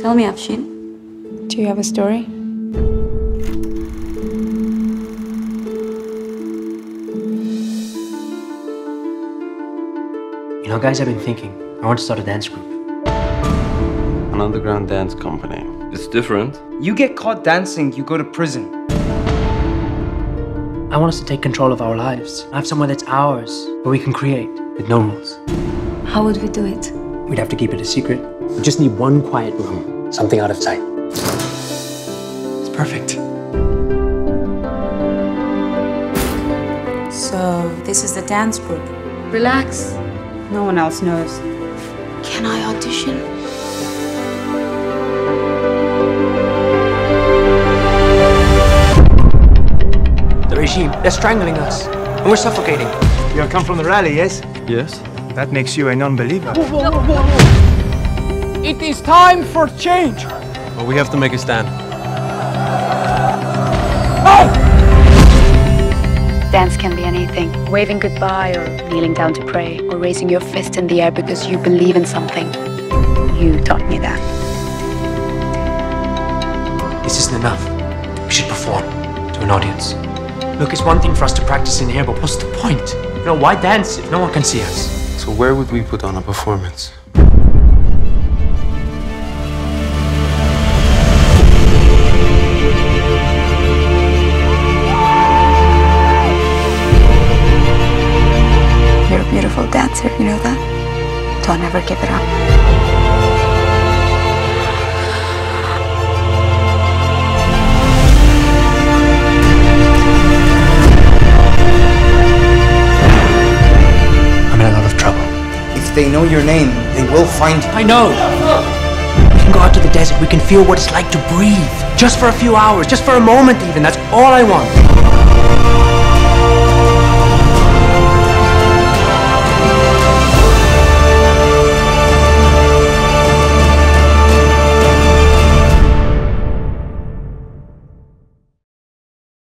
Tell me, Afshin. Do you have a story? You know, guys, I've been thinking. I want to start a dance group. An underground dance company. It's different. You get caught dancing, you go to prison. I want us to take control of our lives. I have somewhere that's ours, where we can create with no rules. How would we do it? We'd have to keep it a secret. We just need one quiet room, something out of sight. It's perfect. So, this is the dance group. Relax. No one else knows. Can I audition? The regime, they're strangling us, and we're suffocating. You have come from the rally, yes? Yes. That makes you a non-believer. It is time for change. Well, we have to make a stand. Dance can be anything. Waving goodbye, or kneeling down to pray, or raising your fist in the air because you believe in something. You taught me that. This isn't enough. We should perform to an audience. Look, it's one thing for us to practice in here, but what's the point? You know, why dance if no one can see us? So where would we put on a performance? You're a beautiful dancer, you know that? Don't ever give it up. They know your name, they will find you. I know. We can go out to the desert. We can feel what it's like to breathe. Just for a few hours, just for a moment even. That's all I want.